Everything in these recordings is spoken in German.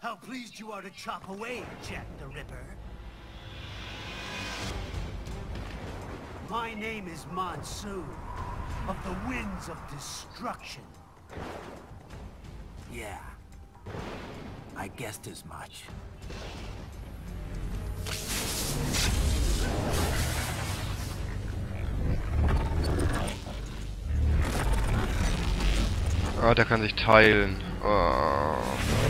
How pleased you are to chop away, Jack the Ripper. My name is Monsoon, of the Winds of Destruction. Yeah. I guessed as much. Ah, der kann sich teilen. Oh.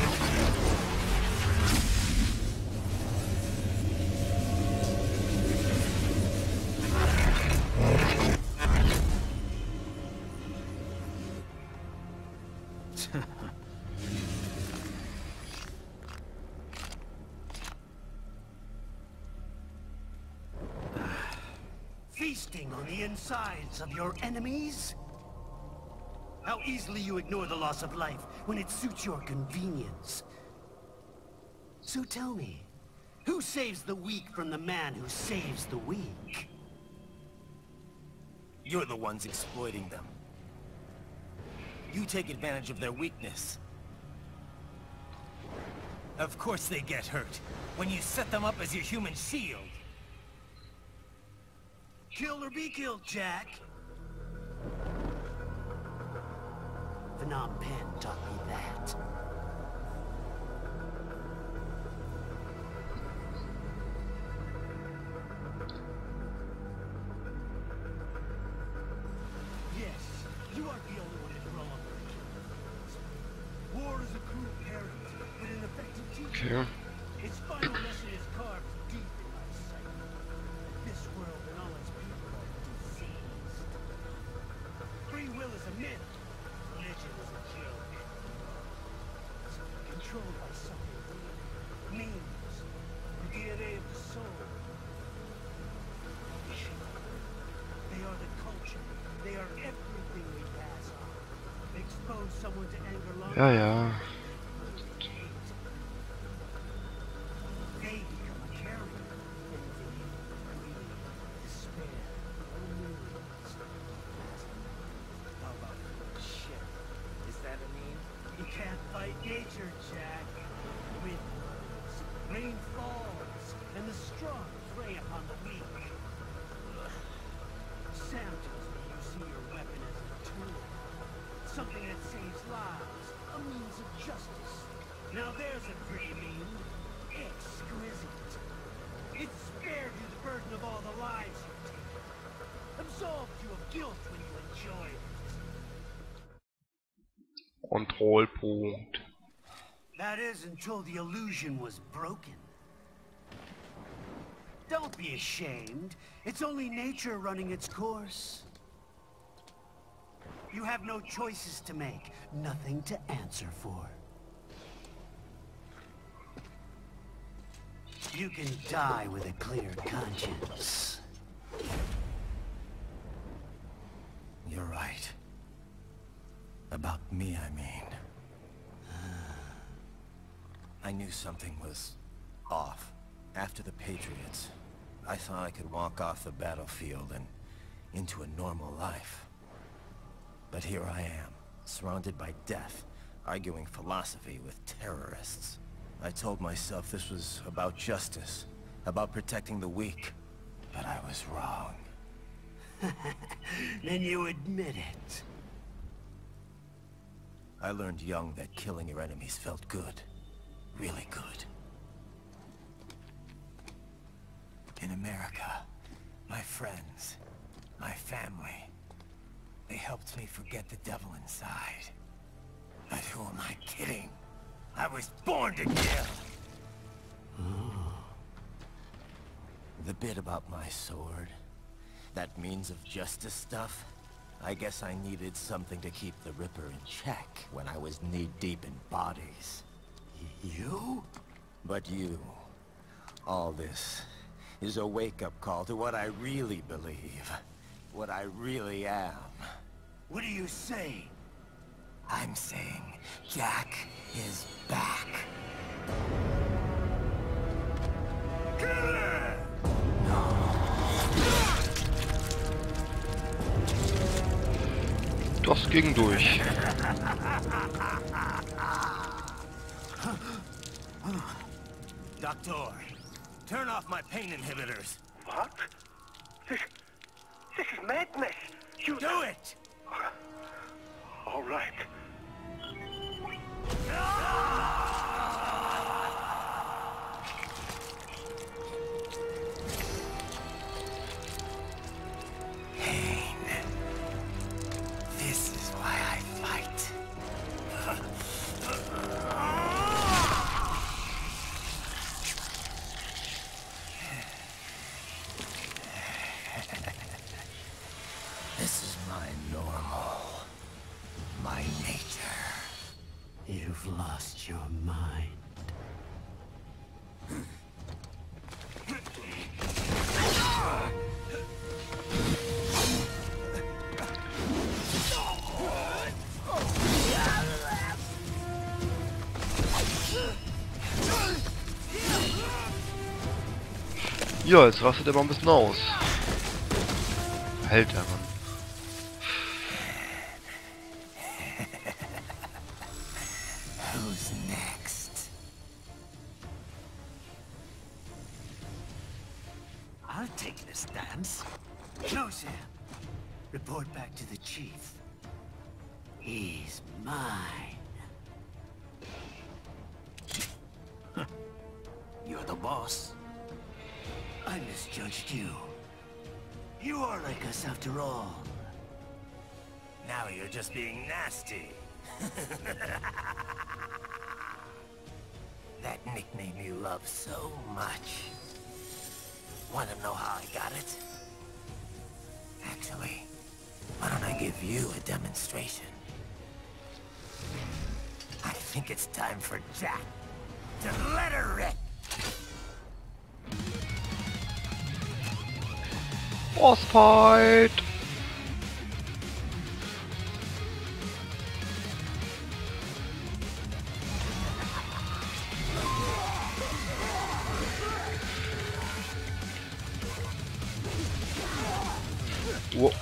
Feasting on the insides of your enemies? How easily you ignore the loss of life when it suits your convenience. So tell me, who saves the weak from the man who saves the weak? You're the ones exploiting them. You take advantage of their weakness. Of course they get hurt, when you set them up as your human shield. Kill or be killed, Jack. Phnom Penh taught me that. Controlled by something. Means. The DNA of the soul. They are the culture. They are everything we pass on. Expose someone to anger long Ja, ja. Justice. Now there's a pretty meme. Exquisite. It spared you the burden of all the lives you've taken. Absolved you of guilt when you enjoyed it. Kontrollpunkt. That is until the illusion was broken. Don't be ashamed. It's only nature running its course. You have no choices to make, nothing to answer for. You can die with a clear conscience. You're right. About me, I mean. I knew something was off. After the Patriots, I thought I could walk off the battlefield and into a normal life. But here I am, surrounded by death, arguing philosophy with terrorists. I told myself this was about justice, about protecting the weak. But I was wrong. then you admit it. I learned young that killing your enemies felt good. Really good. In America, my friends, my family, they helped me forget the devil inside. But who am I kidding? I was born to kill! The bit about my sword, that means of justice stuff, I guess I needed something to keep the Ripper in check when I was knee-deep in bodies. You? But you, all this, is a wake-up call to what I really believe. What I really am. What do you say? I'm saying Jack is back. Das ging durch. Doctor, turn off my pain inhibitors. What? This, this is madness. You Do it! All right. Ja, jetzt rastet er mal ein bisschen aus. Hält er, Mann. Report back to the chief. He's mine. You're the boss. I misjudged you. You are like us after all. Now you're just being nasty. that nickname you love so much. Want to know how I got it? Actually, why don't I give you a demonstration? I think it's time for Jack to let her rip. Boss Fight! Oh.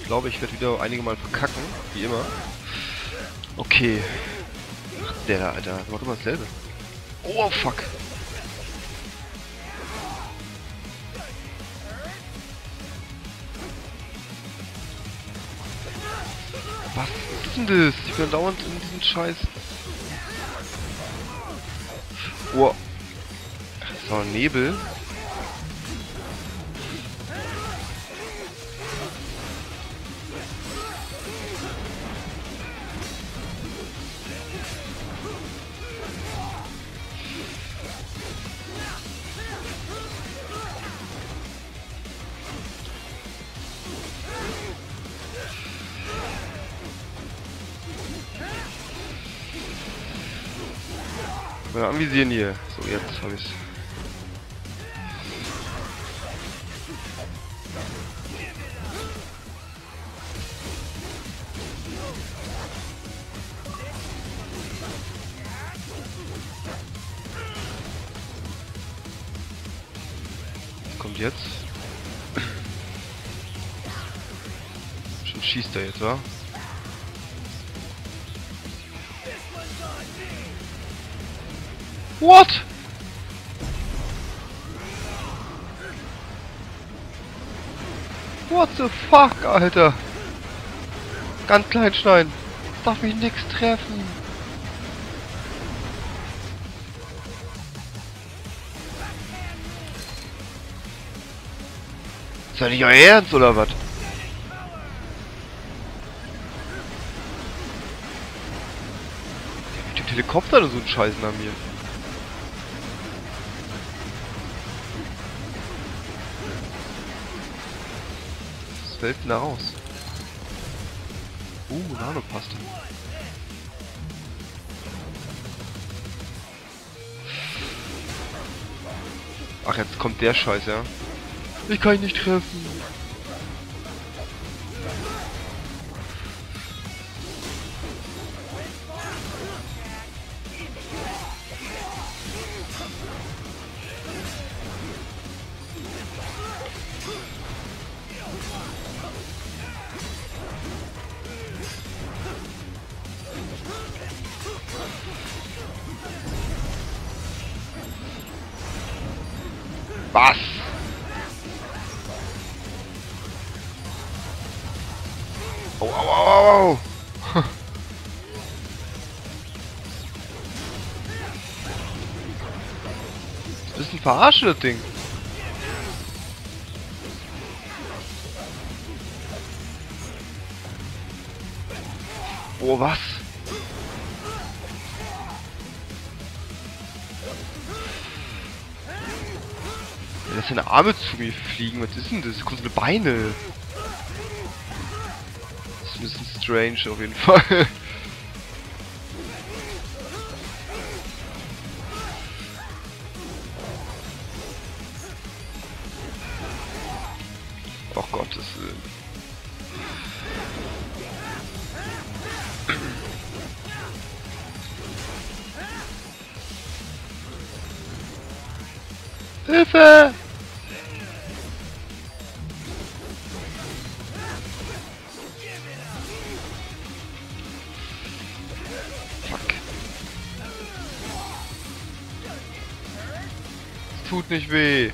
Ich glaube, ich werde wieder einige Mal verkacken, wie immer. Okay. Der da, Alter, macht immer dasselbe. Oh, fuck. Denn das? Ich bin dauernd in diesen Scheiß. Oh. So, Nebel. Anvisieren hier. So, jetzt habe ich's. Kommt jetzt? Schon schießt er jetzt, wa? What? What the fuck, Alter? Ganz klein schneiden. Darf mich nix treffen. Ist ja nicht euer Ernst, oder was? Mit dem Helikopter so ein Scheiß nach mir. Fällt denn da raus? Uh, Nanopaste. Ach, jetzt kommt der Scheiß, ja? Ich kann ihn nicht treffen. Verarsche, das Ding. Oh, was? Ja, dass seine Arme zu mir fliegen. Was ist denn das? So eine Beine. Das ist ein bisschen strange auf jeden Fall. Hilfe! Fuck. Tut nicht weh.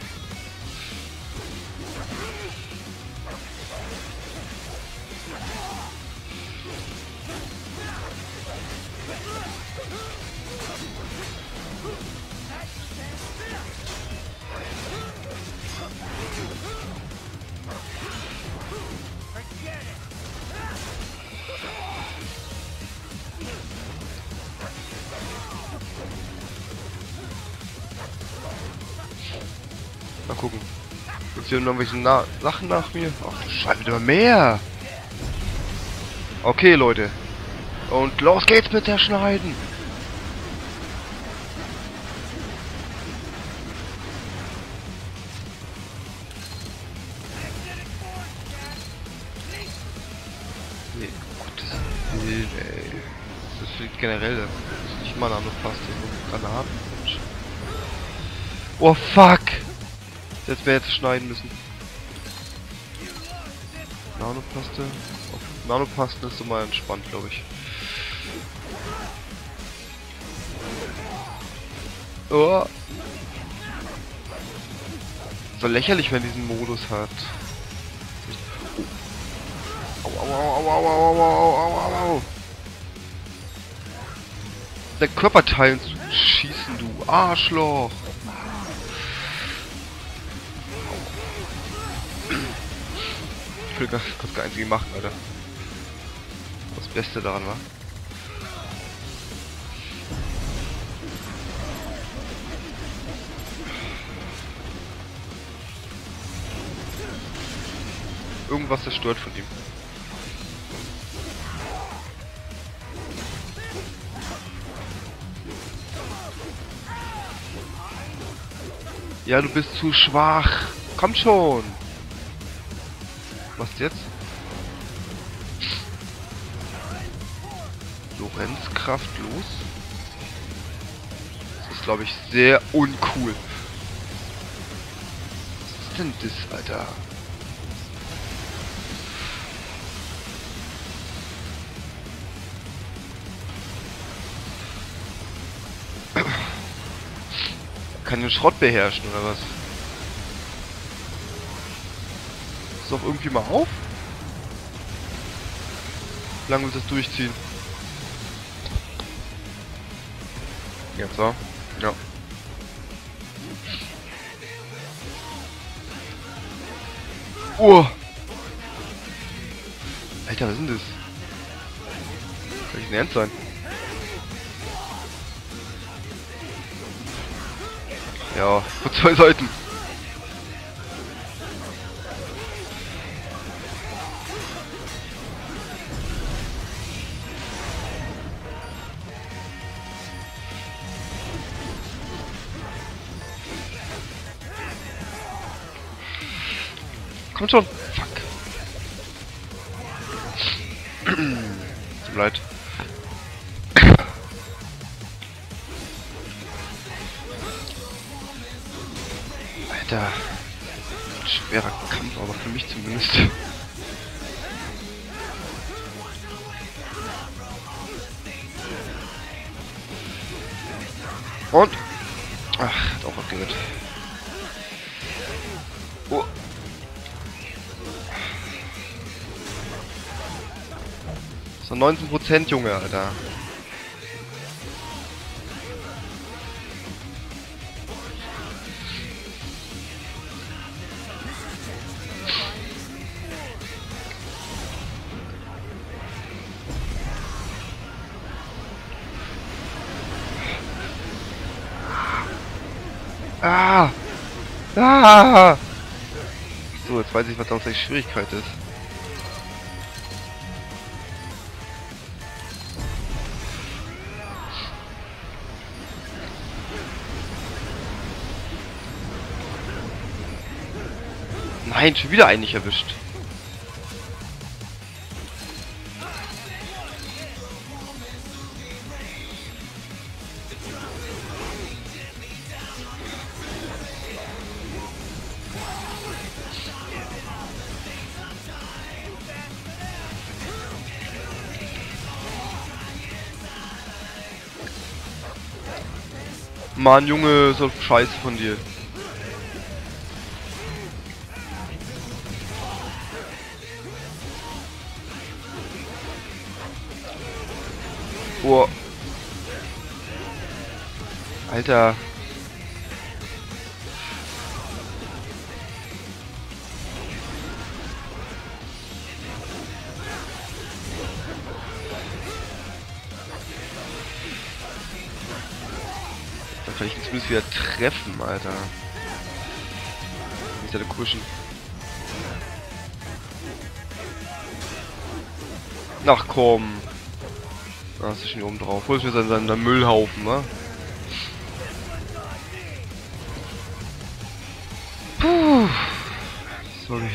Mal gucken. Jetzt hier noch welche Na Sachen nach mir. Ach du Scheiße, wieder mehr. Okay, Leute. Und los geht's mit der Schneiden. Nee, Gottes Willen, ey. Das fliegt generell. Das ist nicht mal eine so Granaten. Oh fuck! Jetzt wäre jetzt schneiden müssen. Nanopaste. Auf Nanopasten ist mal entspannt, glaube ich. Oh. So lächerlich, wenn diesen Modus hat. Au, au, au, au, au, au, au, au, au, au. Der Körperteilen zu schießen, du Arschloch. Ich will gar, einzige machen, Alter. Das Beste daran war. Irgendwas zerstört von ihm. Ja, du bist zu schwach. Komm schon. Jetzt? Lorenz kraftlos. Das ist, glaube ich, sehr uncool. Was ist denn das, Alter? Kann den Schrott beherrschen, oder was? Ist doch irgendwie mal auf? Wie lange wird das durchziehen? Jetzt so. Ja. Oh! Alter, was ist denn das? Soll ich denn ernst sein? Ja, vor zwei Seiten. Kommt schon. Fuck. Tut leid. Alter. Ein schwerer Kampf, aber für mich zumindest. Und. Ach, hat auch abgehört. So 19% Junge, Alter. Ah! Ah! So, jetzt weiß ich, was auch die Schwierigkeit ist. Nein, schon wieder einen nicht erwischt. Mann, Junge, so scheiße von dir. Oh. Alter. Da kann ich ihn zumindest wieder treffen, Alter. Ja der Kuschen. Ach komm. Ah, ist schon hier oben drauf. Wo ist mir sein, sein, Müllhaufen, ne? Puh. Sorry.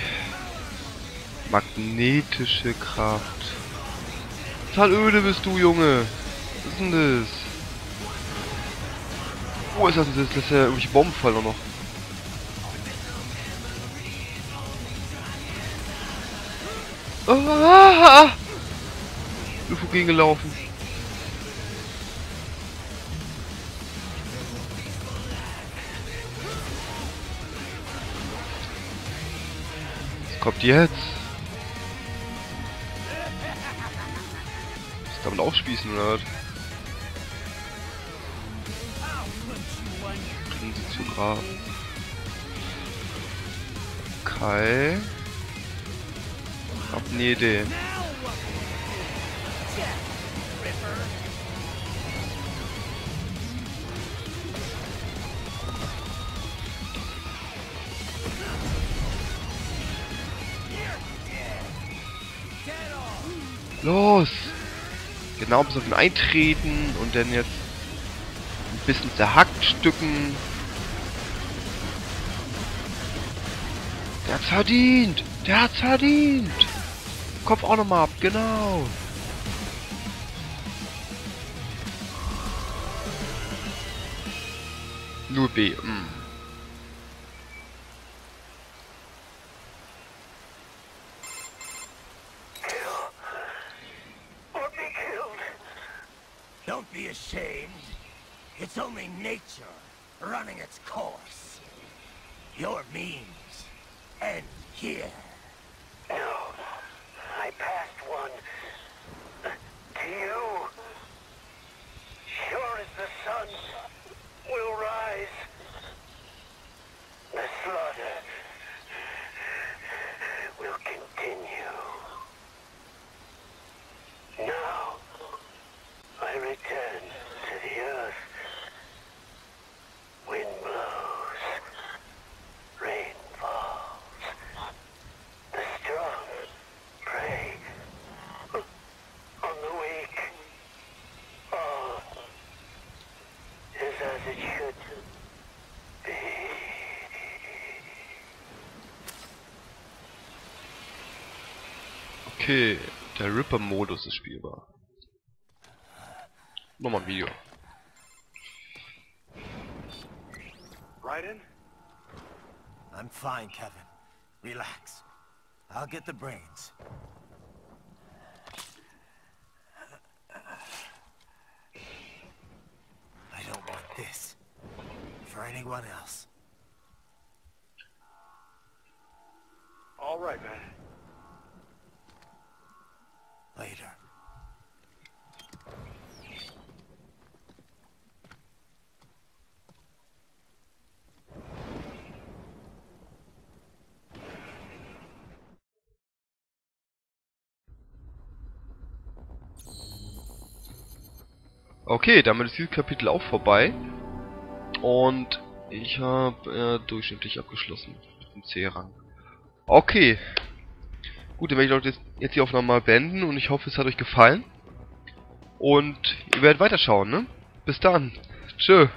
Magnetische Kraft. Total öde bist du, Junge. Was ist denn das? Wo ist das denn? Das ist ja irgendwelche Bombenfall auch noch. Ah! Irgendwo gegengelaufen. Was kommt jetzt? Das kann man auch spießen, oder was? Transition Okay. Hab eine Idee. Los! Genau bis auf ihn eintreten und dann jetzt ein bisschen zerhackt stücken. Der hat's verdient! Der hat's verdient! Kopf auch nochmal ab, genau! Nur B, mm. It's only nature running its course. Your means end here. No, I passed one. To you. Sure as the sun will rise. The slaughter will continue. Now, I return to the earth. Wind blows. Rain falls. The strong prey on the weak. All is as it should be. Okay, der Ripper-Modus ist spielbar. Nochmal ein Video. Raiden? I'm fine, Kevin. Relax. I'll get the brains. I don't want this. For anyone else. All right, man. Okay, damit ist dieses Kapitel auch vorbei. Und ich habe äh, durchschnittlich abgeschlossen. Mit dem C-Rang. Okay. Gut, dann werde ich jetzt, jetzt die Aufnahme mal beenden und ich hoffe, es hat euch gefallen. Und ihr werdet weiterschauen, ne? Bis dann. Tschö.